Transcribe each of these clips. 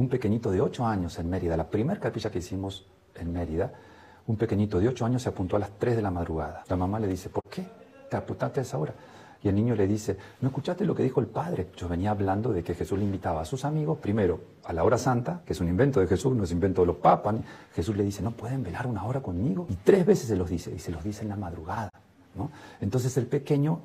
un pequeñito de 8 años en Mérida, la primera capilla que hicimos en Mérida, un pequeñito de 8 años se apuntó a las 3 de la madrugada. La mamá le dice, ¿por qué te apuntaste a esa hora? Y el niño le dice, ¿no escuchaste lo que dijo el padre? Yo venía hablando de que Jesús le invitaba a sus amigos, primero a la hora santa, que es un invento de Jesús, no es invento de los papas. Jesús le dice, ¿no pueden velar una hora conmigo? Y tres veces se los dice, y se los dice en la madrugada. ¿no? Entonces el pequeño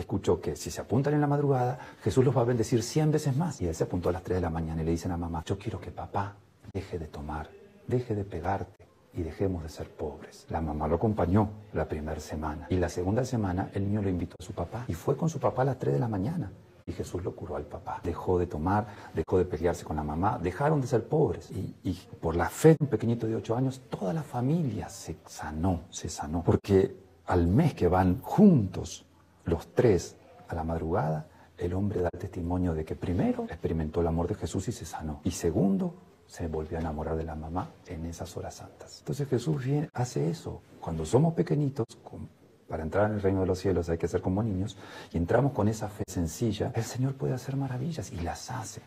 escuchó que si se apuntan en la madrugada, Jesús los va a bendecir cien veces más. Y él se apuntó a las 3 de la mañana y le dicen a mamá, yo quiero que papá deje de tomar, deje de pegarte y dejemos de ser pobres. La mamá lo acompañó la primera semana y la segunda semana el niño lo invitó a su papá y fue con su papá a las 3 de la mañana. Y Jesús lo curó al papá. Dejó de tomar, dejó de pelearse con la mamá, dejaron de ser pobres. Y, y por la fe de un pequeñito de 8 años, toda la familia se sanó, se sanó. Porque al mes que van juntos los tres a la madrugada, el hombre da testimonio de que primero experimentó el amor de Jesús y se sanó. Y segundo, se volvió a enamorar de la mamá en esas horas santas. Entonces Jesús hace eso. Cuando somos pequeñitos, para entrar en el reino de los cielos hay que ser como niños, y entramos con esa fe sencilla, el Señor puede hacer maravillas y las hace.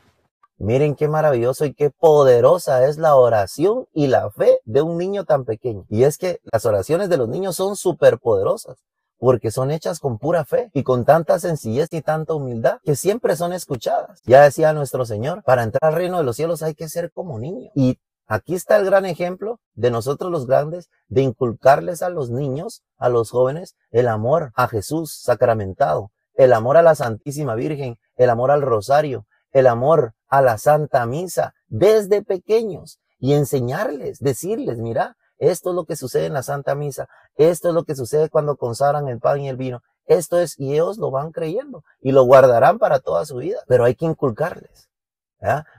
Miren qué maravilloso y qué poderosa es la oración y la fe de un niño tan pequeño. Y es que las oraciones de los niños son súper poderosas porque son hechas con pura fe y con tanta sencillez y tanta humildad que siempre son escuchadas. Ya decía nuestro Señor, para entrar al reino de los cielos hay que ser como niño. Y aquí está el gran ejemplo de nosotros los grandes de inculcarles a los niños, a los jóvenes, el amor a Jesús sacramentado, el amor a la Santísima Virgen, el amor al rosario, el amor a la Santa Misa desde pequeños y enseñarles, decirles, mira, esto es lo que sucede en la Santa Misa. Esto es lo que sucede cuando consagran el pan y el vino. Esto es, y ellos lo van creyendo y lo guardarán para toda su vida. Pero hay que inculcarles.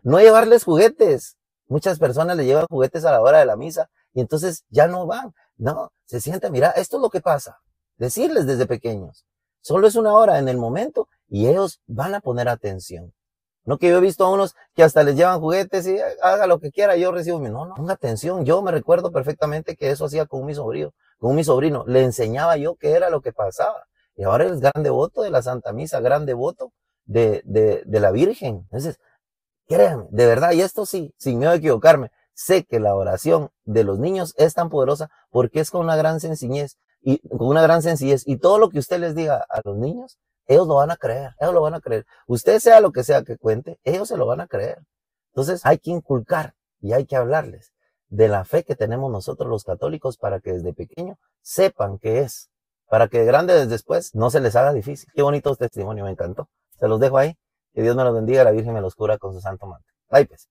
No llevarles juguetes. Muchas personas le llevan juguetes a la hora de la misa y entonces ya no van. No, se sienten, mira, esto es lo que pasa. Decirles desde pequeños. Solo es una hora en el momento y ellos van a poner atención. No que yo he visto a unos que hasta les llevan juguetes y haga lo que quiera, yo recibo mi, no, no, atención, yo me recuerdo perfectamente que eso hacía con mi sobrino, con mi sobrino, le enseñaba yo qué era lo que pasaba. Y ahora es gran devoto de la Santa Misa, gran devoto de, de, de la Virgen. Entonces, créanme, de verdad, y esto sí, sin miedo a equivocarme, sé que la oración de los niños es tan poderosa porque es con una gran sencillez y con una gran sencillez y todo lo que usted les diga a los niños ellos lo van a creer, ellos lo van a creer. Usted sea lo que sea que cuente, ellos se lo van a creer. Entonces hay que inculcar y hay que hablarles de la fe que tenemos nosotros los católicos para que desde pequeño sepan qué es, para que de grandes después no se les haga difícil. Qué bonito testimonio, me encantó. Se los dejo ahí. Que Dios me los bendiga, la Virgen me los cura con su santo manto. Bye, pues.